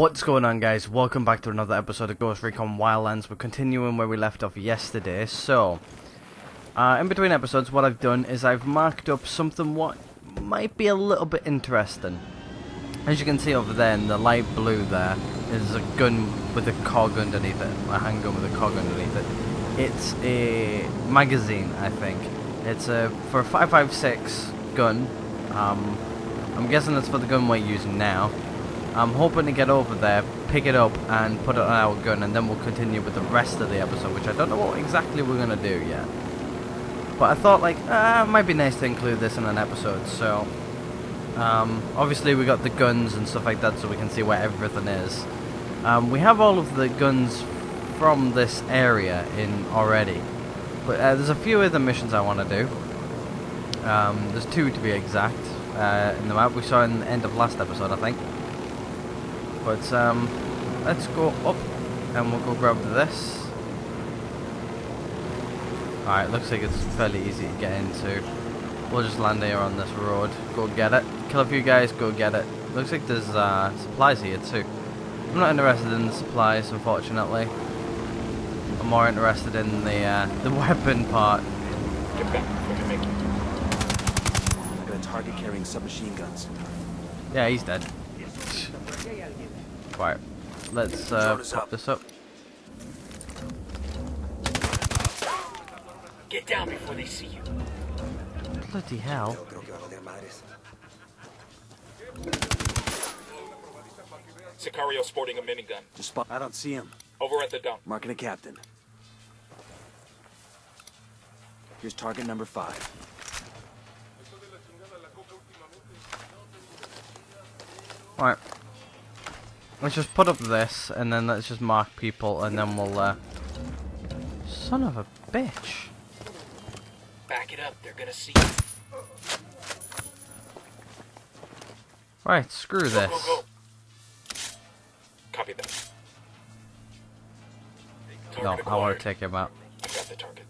What's going on guys? Welcome back to another episode of Ghost Recon Wildlands. We're continuing where we left off yesterday. So, uh, in between episodes what I've done is I've marked up something what might be a little bit interesting. As you can see over there in the light blue there is a gun with a cog underneath it. A handgun with a cog underneath it. It's a magazine, I think. It's a for a 5.56 gun. Um, I'm guessing that's for the gun we're using now. I'm hoping to get over there, pick it up, and put it on our gun, and then we'll continue with the rest of the episode, which I don't know what exactly we're going to do yet. But I thought, like, uh, it might be nice to include this in an episode, so... Um, obviously we got the guns and stuff like that, so we can see where everything is. Um, we have all of the guns from this area in already. But uh, there's a few other missions I want to do. Um, there's two to be exact uh, in the map. We saw in the end of last episode, I think. But um, let's go up and we'll go grab this. Alright, looks like it's fairly easy to get into. We'll just land here on this road. Go get it. Kill a few guys, go get it. Looks like there's uh, supplies here too. I'm not interested in the supplies, unfortunately. I'm more interested in the uh, the weapon part. Get back. We can make it. I got a target carrying submachine guns. Yeah, he's dead. Right, let's uh, pop up. this up. Get down before they see you. Bloody hell. Sicario sporting a minigun. Just spot. I don't see him. Over at the dump. Marking a captain. Here's target number five. Right. Let's just put up this, and then let's just mark people, and then we'll, uh... Son of a bitch. Back it up. They're gonna see you. Right, screw this. go, go. Copy that. No, I want to take him out. I got the target.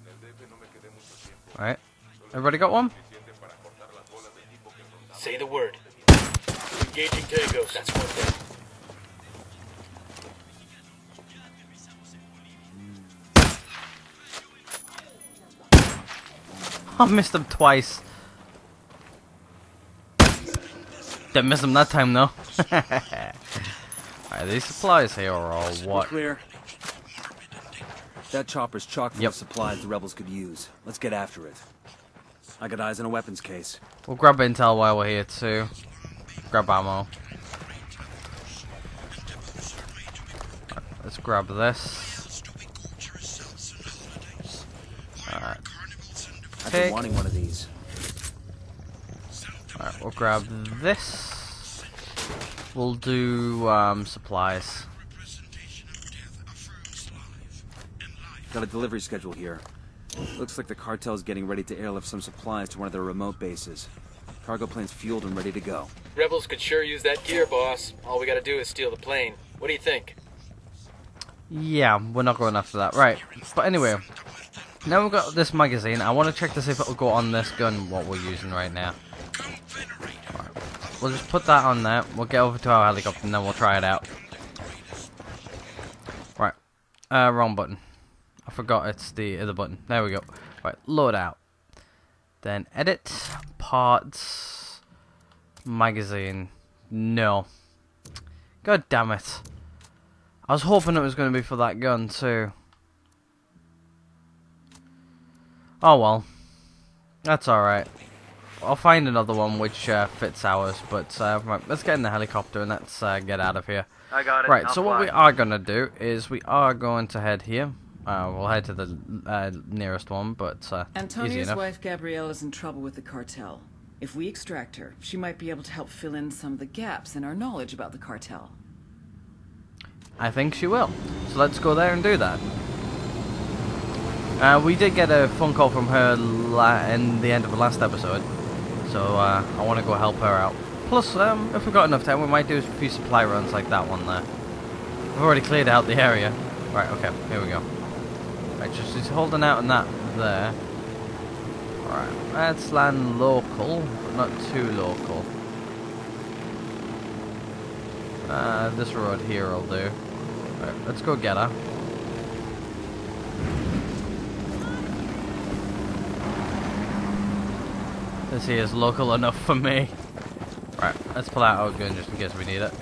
Right. Everybody got one? Say the word. Engaging tangos. That's one dead. I missed him twice. Didn't miss him that time though. Are these supplies here or what? clear. That chopper's chock full Yep. of supplies the rebels could use. Let's get after it. I got eyes on a weapons case. We'll grab intel while we're here too. Grab ammo. Let's grab this. Alright. I've Take. been wanting one of these. Alright, we'll grab this. We'll do um, supplies. Got a delivery schedule here. Looks like the cartel's getting ready to airlift some supplies to one of their remote bases. Cargo plane's fueled and ready to go. Rebels could sure use that gear, boss. All we gotta do is steal the plane. What do you think? Yeah, we're not going after that. Right. But anyway, now we've got this magazine. I want to check to see if it'll go on this gun, what we're using right now. Right. We'll just put that on there. We'll get over to our helicopter and then we'll try it out. Right. Uh, wrong button. I forgot it's the other button. There we go. Right, load out. Then edit, parts, magazine. No. God damn it. I was hoping it was going to be for that gun too. Oh well. That's alright. I'll find another one which uh, fits ours, but uh, right, let's get in the helicopter and let's uh, get out of here. I got it. Right, I'll so what we are going to do is we are going to head here. Uh, we'll head to the uh, nearest one, but uh, easy enough. wife Gabrielle is in trouble with the cartel. If we extract her, she might be able to help fill in some of the gaps in our knowledge about the cartel. I think she will. So let's go there and do that. Uh, we did get a phone call from her in the end of the last episode, so uh, I want to go help her out. Plus, um, if we've got enough time, we might do a few supply runs like that one there. We've already cleared out the area. Right, okay, here we go. Right, just he's holding out on that there. Right, let's land local, but not too local. Uh, this road here will do. Right, let's go get her. This here is local enough for me. Right, let's pull out our gun just in case we need it.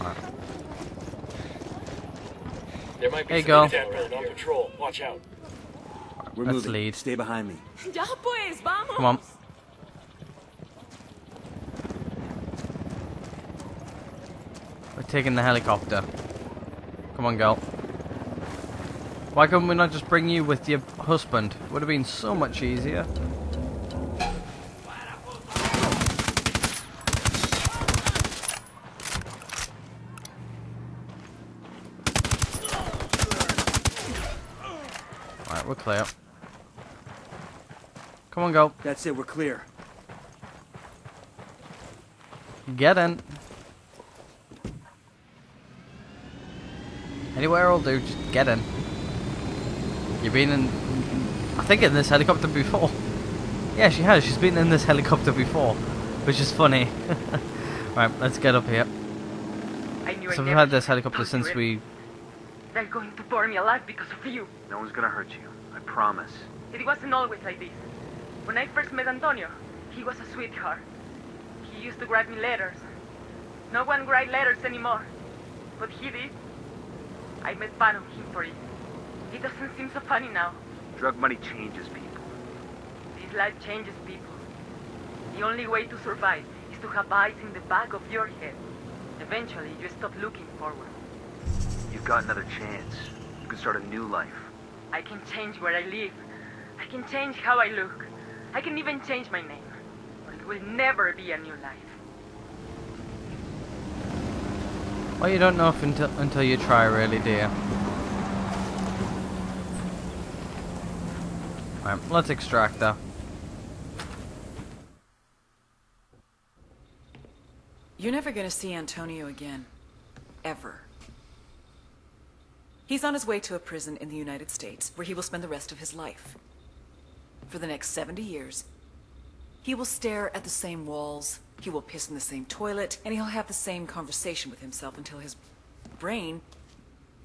Right. There might be Hey, some go. On patrol. Watch out. We're Let's moving. lead. Stay behind me. Ya pues, vamos. Come on. We're taking the helicopter. Come on, girl. Why couldn't we not just bring you with your husband? Would have been so much easier. Alright, we're clear. Come on, go. That's it. We're clear. Get in. Anywhere will do, just get in. You've been in, I think in this helicopter before. Yeah, she has. She's been in this helicopter before, which is funny. right, let's get up here. So we've had this helicopter since it. we. They're going to burn me alive because of you. No one's gonna hurt you. I promise. It wasn't always like this. When I first met Antonio, he was a sweetheart. He used to write me letters. No one writes letters anymore. But he did. I made fun of him for it. It doesn't seem so funny now. Drug money changes people. This life changes people. The only way to survive is to have eyes in the back of your head. Eventually, you stop looking forward. You've got another chance. You can start a new life. I can change where I live. I can change how I look. I can even change my name. But it will never be a new life. Well, you don't know if until until you try, really, do Let's extract her. You're never gonna see Antonio again. Ever. He's on his way to a prison in the United States, where he will spend the rest of his life. For the next 70 years, he will stare at the same walls, he will piss in the same toilet, and he'll have the same conversation with himself until his brain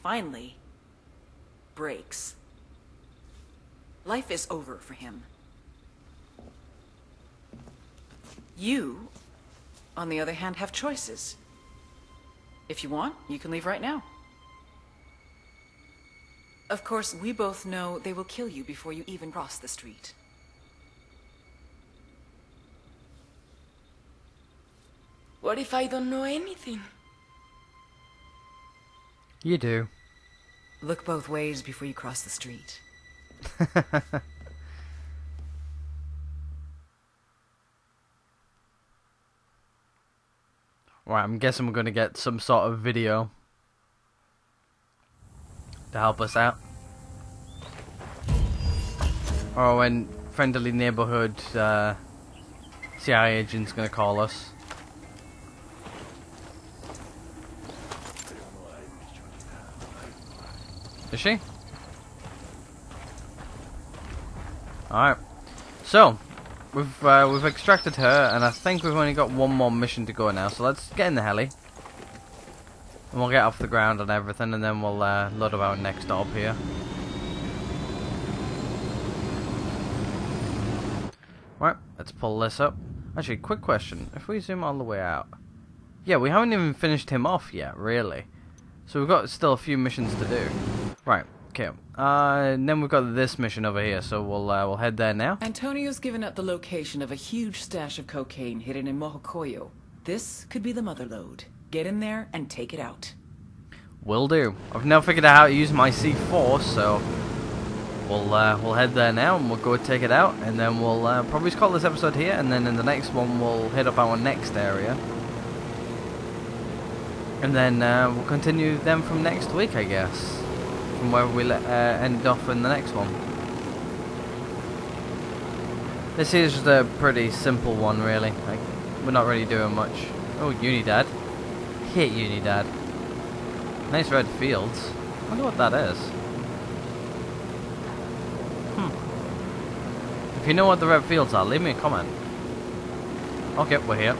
finally breaks. Life is over for him. You on the other hand, have choices. If you want, you can leave right now. Of course, we both know they will kill you before you even cross the street. What if I don't know anything? You do. Look both ways before you cross the street. Right, I'm guessing we're gonna get some sort of video to help us out. Or when friendly neighborhood uh, CIA agent's gonna call us. Is she? Alright. So, we've uh, we've extracted her, and I think we've only got one more mission to go now. So let's get in the heli, and we'll get off the ground and everything, and then we'll uh, load up our next stop here. Right, let's pull this up. Actually, quick question: If we zoom all the way out, yeah, we haven't even finished him off yet, really. So we've got still a few missions to do. Right. Okay. Uh, and then we've got this mission over here, so we'll uh, we'll head there now. Antonio's given up the location of a huge stash of cocaine hidden in Mojocoyo. This could be the mother lode. Get in there and take it out. Will do. I've now figured out how to use my C4, so we'll uh, we'll head there now and we'll go take it out, and then we'll uh, probably call this episode here, and then in the next one we'll hit up our next area, and then uh, we'll continue them from next week, I guess, from where we uh, end off in the next one. This is just a pretty simple one, really. Like, we're not really doing much. Oh, Unidad. Hit Unidad. Nice red fields. I wonder what that is. Hmm. If you know what the red fields are, leave me a comment. Okay, we're here.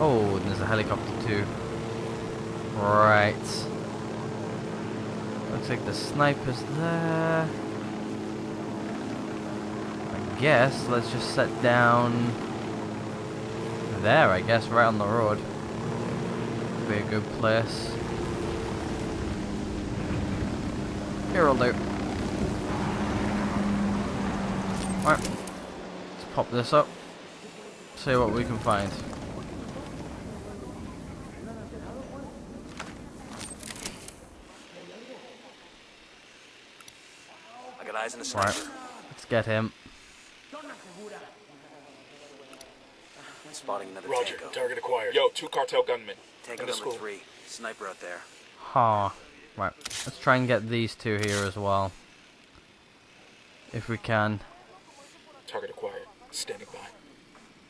Oh, and there's a helicopter too. Right. Looks like the sniper's there. I guess let's just set down there, I guess, right on the road. Be a good place. Here we'll do. Right. Let's pop this up. See what we can find. I got the sniper. Right. Let's get him. Spotting another Roger. tango. Target acquired. Yo, two cartel gunmen. Tango in the number school. three. Sniper out there. Ha. Right. Let's try and get these two here as well. If we can. Target acquired. Standing by.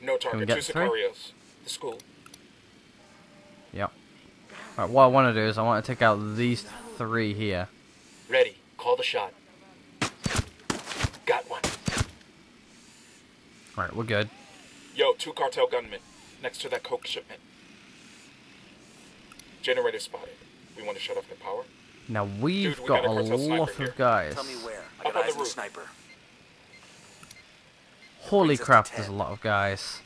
No we target. get Two three? Sicarios. The school. Yep. Right, what I want to do is I want to take out these three here. Ready. Call the shot. Got one. Right, we're good. Yo, two cartel gunmen. Next to that coke shipment. Generator spotted. We want to shut off the power. Now we've Dude, we got, got a a cartel sniper lot here. of guys. Tell me where. I got on eyes the on the sniper. Holy Brings us to crap, 10. there's a lot of guys.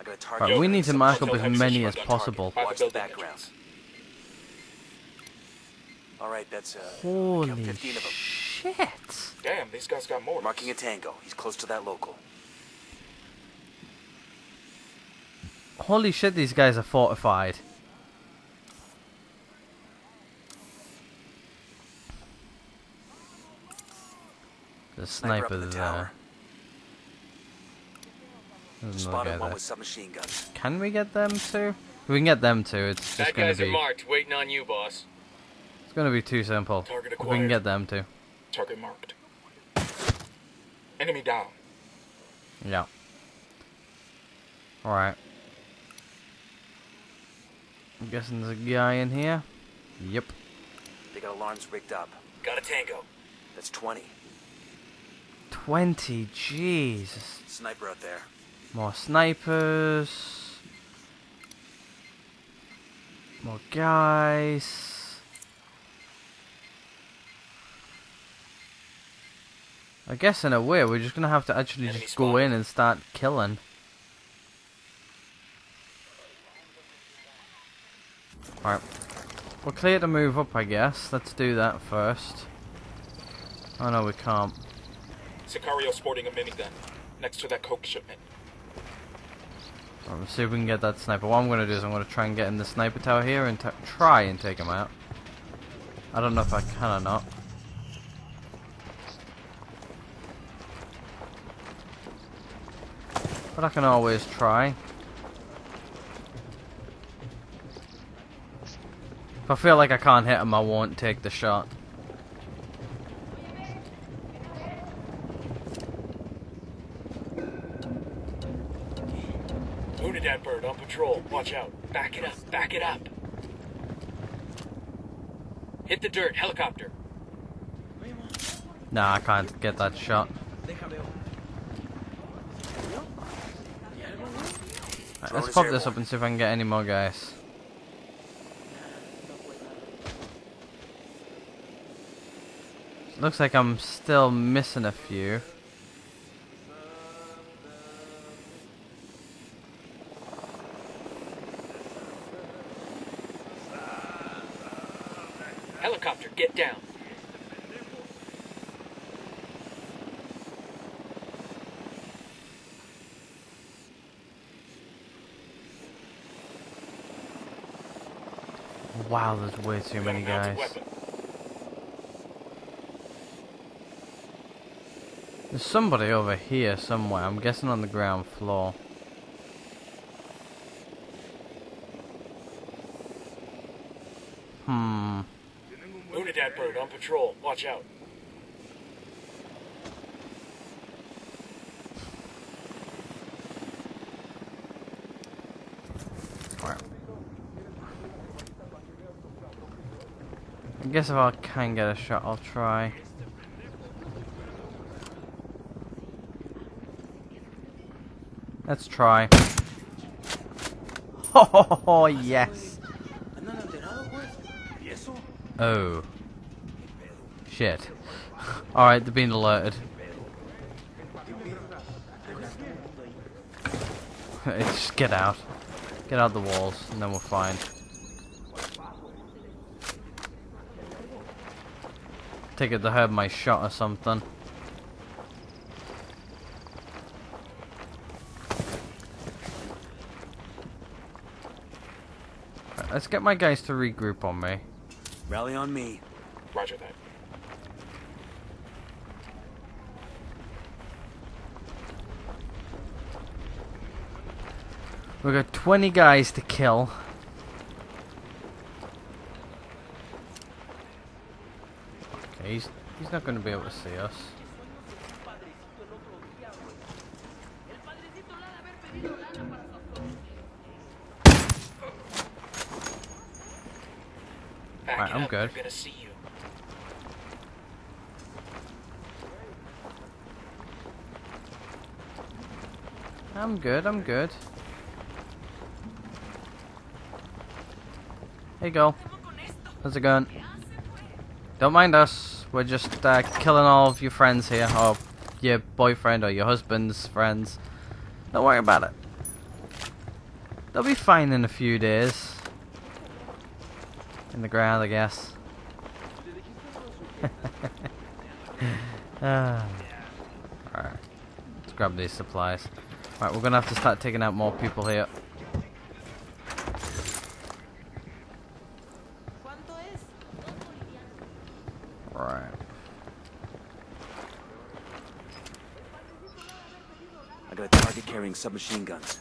I got a target. Right, we need to mark up as many as possible. Watch the building background. entrance. All right, that's uh. Holy 15 of them. shit. Damn, these guys got more. Marking a tango. He's close to that local. Holy shit, these guys are fortified. The Sniper up sniper the there. tower. There's another guy Spotted one there. with submachine guns. Can we get them too? We can get them too, it's just Bad gonna guys are be marked. Waiting on you, boss. It's gonna be too simple. Target we can get them too. Target marked. Enemy down. Yeah. Alright. I'm guessing there's a guy in here. Yep. They got alarms rigged up. Got a tango. That's 20. 20, Jesus. Sniper out there. More snipers. More guys. I guess in a way we're just gonna have to actually Enemy just go spotted. in and start killing. Alright. We're clear to move up I guess. Let's do that first. Oh no we can't. Sicario sporting a minigun. Next to that coke shipment. Right, let's see if we can get that sniper. What I'm going to do is I'm going to try and get in the sniper tower here and try and take him out. I don't know if I can or not. But I can always try. If I feel like I can't hit him, I won't take the shot. Unidad bird on patrol. Watch out. Back it up. Back it up. Hit the dirt. Helicopter. Nah, I can't get that shot. Right, Drone let's pop this up and see if I can get any more guys. Looks like I'm still missing a few. Helicopter. Get down. Wow, there's way too many guys. There's somebody over here somewhere. I'm guessing on the ground floor. Hmm. Unidad bird on patrol. Watch out. Guess if I can get a shot, I'll try. Let's try. Oh, yes. Oh. Shit. Alright, they're being alerted. Just get out. Get out the walls, and then we're fine. Take it they heard my shot or something. Right, let's get my guys to regroup on me. Rally on me. Roger that. We've got 20 guys to kill. Okay, he's, he's not going to be able to see us. Alright, I'm good. They're gonna see you. I'm good, I'm good. Hey, girl. How's it going? Don't mind us. We're just uh, killing all of your friends here, or your boyfriend or your husband's friends. Don't worry about it. They'll be fine in a few days. In the ground, I guess. ah. Alright. Let's grab these supplies. Right, we're gonna have to start taking out more people here. Right. I got a target carrying submachine guns.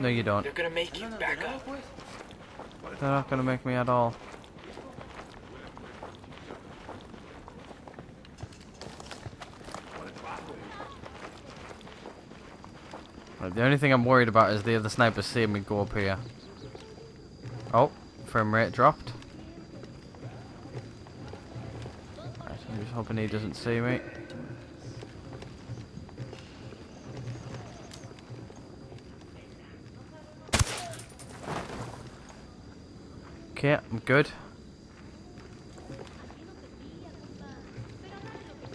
No, you don't. They're gonna make you back up. They're not gonna make me at all. the only thing I'm worried about is the other snipers seeing me go up here. Oh, frame rate dropped. Right, I'm just hoping he doesn't see me. Okay, I'm good.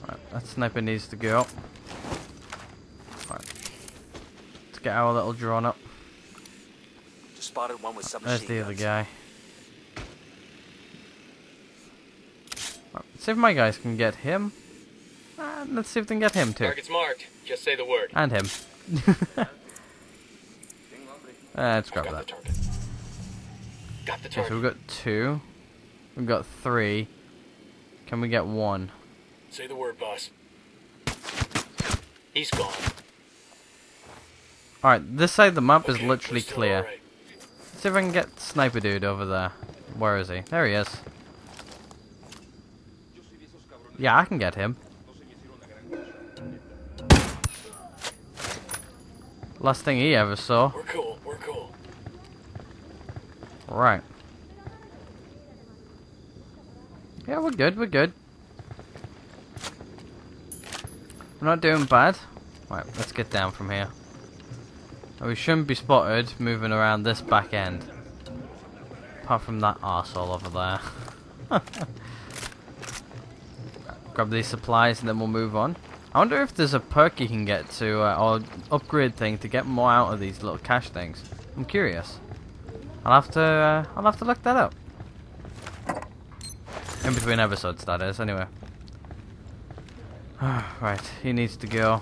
Right, that sniper needs to go. Right. Let's get our little drone up. Just spotted one with submachine There's the other guy. Right, let's see if my guys can get him. And let's see if they can get him too. Target's marked. Just say the word. And him. Uh, let's grab Got that. Got the Okay, so we've got two. We've got three. Can we get one? Say the word, boss. He's gone. Alright, this side of the map is literally clear. alright. Let's see if I can get Sniper Dude over there. Where is he? There he is. Yeah, I can get him. Last thing he ever saw. We're cool. Right. Yeah, we're good, we're good. We're not doing bad. Right, let's get down from here. We shouldn't be spotted moving around this back end. Apart from that arsehole over there. Grab these supplies and then we'll move on. I wonder if there's a perk you can get to, uh, or upgrade thing to get more out of these little cache things. I'm curious. I'll have to, uh, I'll have to look that up. In between episodes, that is, anyway. right, he needs to go.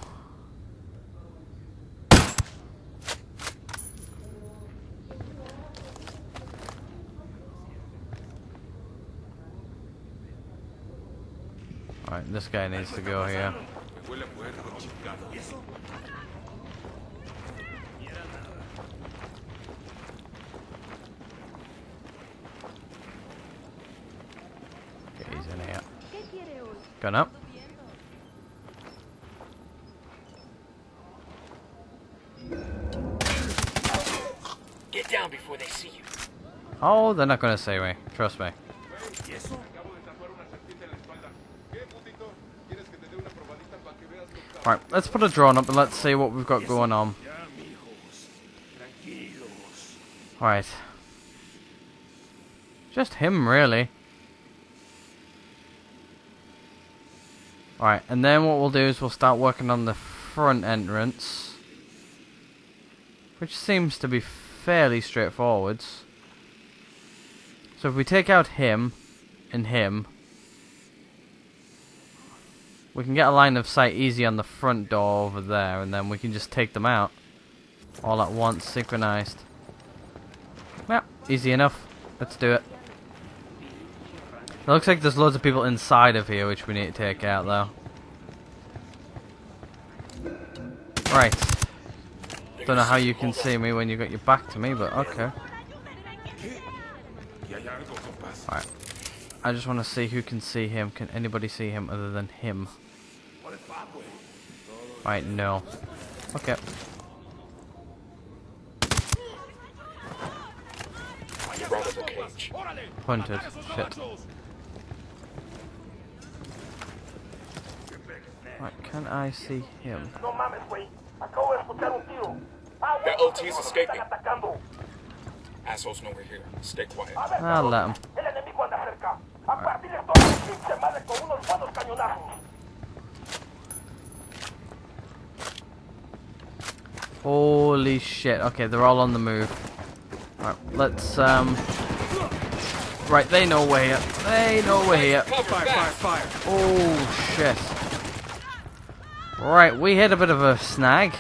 This guy needs to go here. Going up. Get down before they see you. Oh, they're not gonna see me. Trust me. Yes. Right, let's put a drone up and let's see what we've got going on. Alright. Just him, really. Alright, and then what we'll do is we'll start working on the front entrance. Which seems to be fairly straightforward. So if we take out him and him, we can get a line of sight easy on the front door over there, and then we can just take them out all at once, synchronized. Yep, easy enough. Let's do it. It looks like there's loads of people inside of here which we need to take out though. Right. Don't know how you can see me when you got your back to me, but okay. Alright. I just want to see who can see him. Can anybody see him other than him? Right, no. Okay. Right. Hunted. Shit. Right, can I see him? No mames, güey. Acabo de escuchar un tiro. That OT is escaping. Assholes know we're here. Stay quiet. I'll let him. El enemigo anda cerca. A partirles toda la pinche madre con unos buenos cañonazos. Holy shit. Okay, they're all on the move. Right, let's, um... Right, they know we're here. They know we're here. Cover, fire, Oh, shit. Right, we hit a bit of a snag.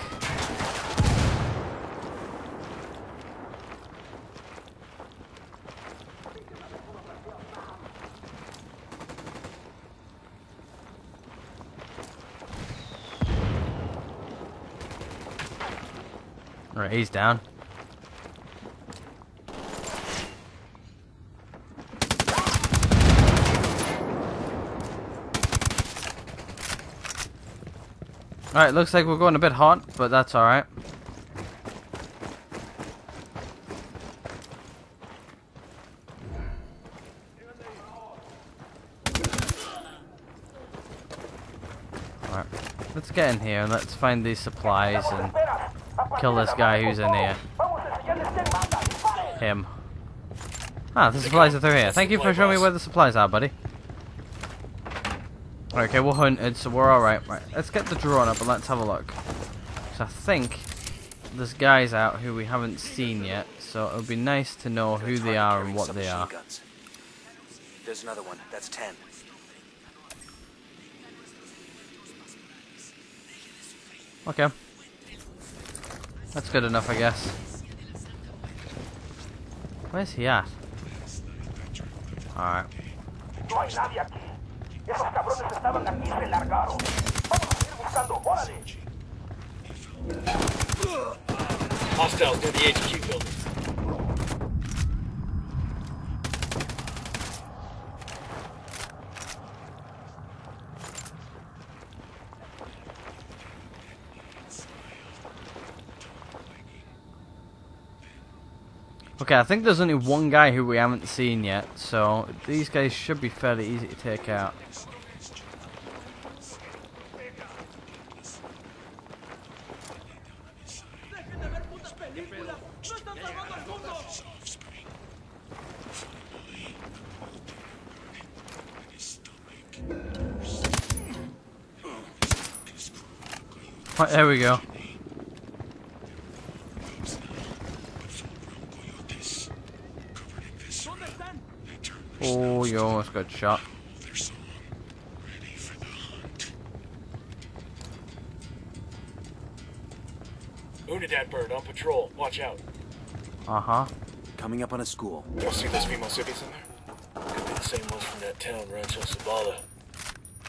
Alright, he's down. Alright, looks like we're going a bit hot, but that's alright. Alright, let's get in here and let's find these supplies and kill this guy who's in here. Him. Ah, the supplies are through here. Thank you for showing me where the supplies are, buddy. Okay, we're hunted, so we're alright. Right, let's get the drone up and let's have a look. So I think there's guys out who we haven't seen yet, so it would be nice to know who they are and what they are. Guns. There's another one. That's ten. Okay. That's good enough, I guess. Where's he at? Alright. Esos cabrones estaban aquí y se largaron. Vamos a seguir buscando. Órale. Hostiles near the HQ building. Okay, I think there's only one guy who we haven't seen yet, so these guys should be fairly easy to take out. There we go. You almost got shot. Unidad bird on patrol. Watch out. Uh huh. Coming up on a school. Don't see those Mimo cities in there? Could be the same ones from that town, Rancho Sabala.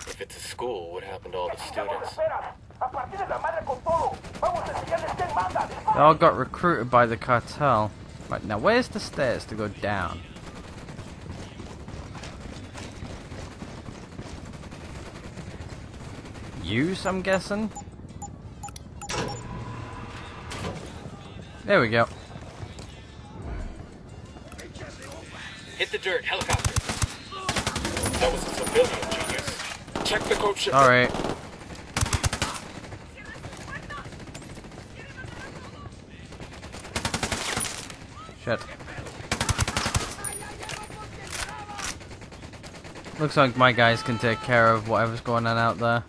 If it's a school, what happened to all the students? esperas? A partirles la madre con todo. Vamos a enseñarles quién manda. They all got recruited by the cartel. Right, now where's the stairs to go down? Use, I'm guessing? There we go. Hit the dirt, helicopter. That was a civilian, genius. Check the code ship. Alright. Shit. Looks like my guys can take care of whatever's going on out there.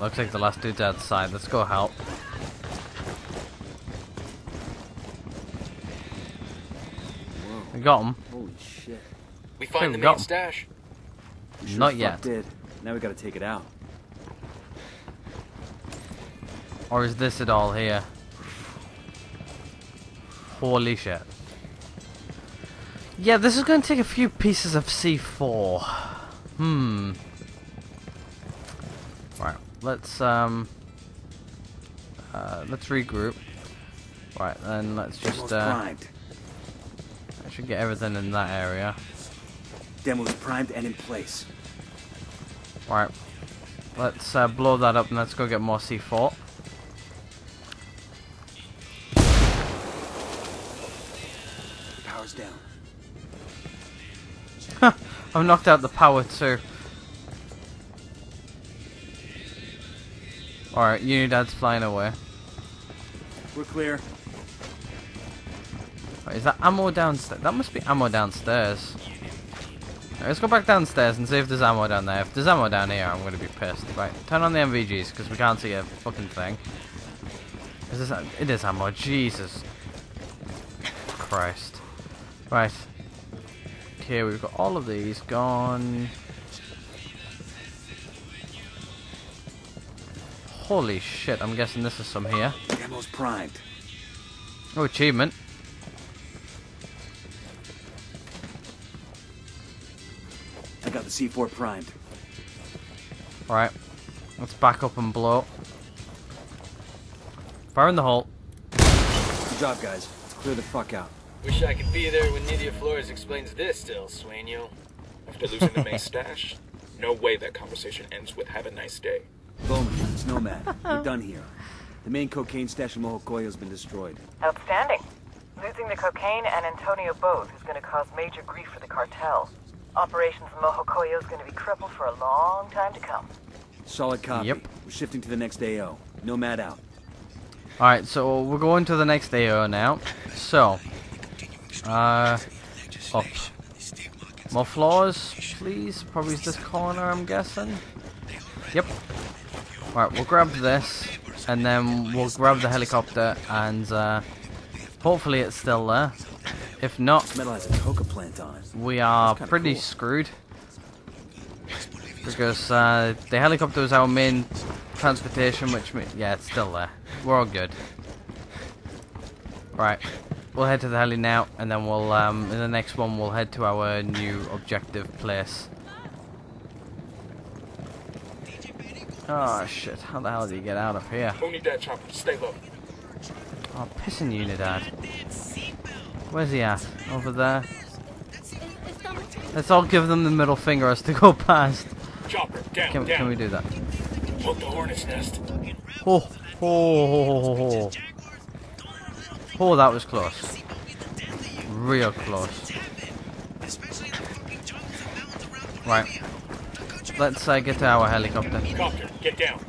Looks like the last dude's outside. Let's go help. We got him. Holy shit. We Hey, find we the got main 'em. stash. Sure Not yet. Did. Now we gotta take it out. Or is this it all here? Holy shit. Yeah, this is going to take a few pieces of C4. Hmm. Let's, um... Uh, let's regroup. Right, then let's just, uh... primed. I should get everything in that area. Demo's primed and in place. Right. Let's uh, blow that up and let's go get more C4. Power's down. I've knocked out the power too. Alright, you Unidad's flying away. We're clear. Wait, is that ammo downstairs? That must be ammo downstairs. Right, let's go back downstairs and see if there's ammo down there. If there's ammo down here, I'm gonna be pissed. Right, turn on the NVGs because we can't see a fucking thing. Is this? It is ammo. Jesus Christ. Right. Okay, we've got all of these gone. Holy shit! I'm guessing this is some here. Demo's primed. Oh, achievement. I got the C4 primed. Alright. Let's back up and blow. Fire in the hole. Good job, guys. Let's clear the fuck out. Wish I could be there when Nidia Flores explains this still, Sueño. After losing the main stash, no way that conversation ends with have a nice day. Bowman, it's Nomad. We're done here. The main cocaine stash in Mojocoyo's been destroyed. Outstanding. Losing the cocaine and Antonio both is going to cause major grief for the cartel. Operations in Mojocoyo is going to be crippled for a long time to come. Solid copy. Yep. We're shifting to the next AO. Nomad out. Alright, so we're going to the next AO now. So, uh, up. More floors, please. Probably this corner, I'm guessing. Yep. Right, we'll grab this, and then we'll grab the helicopter, and uh, hopefully it's still there. If not, we are pretty screwed. Because uh, the helicopter was our main transportation, which means, yeah, it's still there. We're all good. Right, we'll head to the heli now, and then we'll, um, in the next one, we'll head to our new objective place. Oh shit, how the hell do you get out of here? Need that chopper? Stay low. Oh, pissing Unidad. Where's he at? Over there? Let's all give them the middle finger as to go past. Chopper, down, Can, down. can we do that? Poke the hornet's nest. Oh, oh, oh, oh, oh. Oh, that was close. Real close. Right. Let's uh, get to our helicopter. Copter, get down.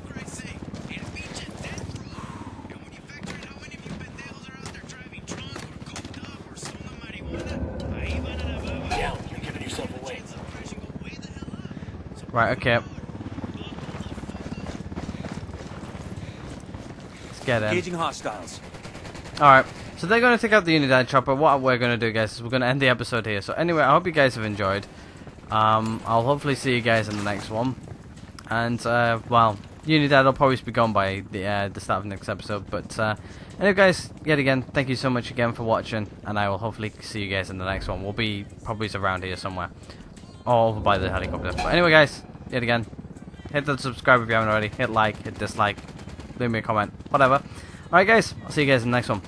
Down, you're giving yourself away. Right, okay. Let's get in. Engaging hostiles. Alright, so they're going to take out the Unidad chopper. What we're going to do, guys, is we're going to end the episode here. So anyway, I hope you guys have enjoyed. Um, I'll hopefully see you guys in the next one. And, uh, well, Unidad will probably be gone by the, uh, the start of the next episode. But, uh, anyway, guys, yet again, thank you so much again for watching. And I will hopefully see you guys in the next one. We'll be probably around here somewhere. Or over by the helicopter. But anyway, guys, yet again, hit the subscribe if you haven't already. Hit like, hit dislike, leave me a comment, whatever. Alright, guys, I'll see you guys in the next one.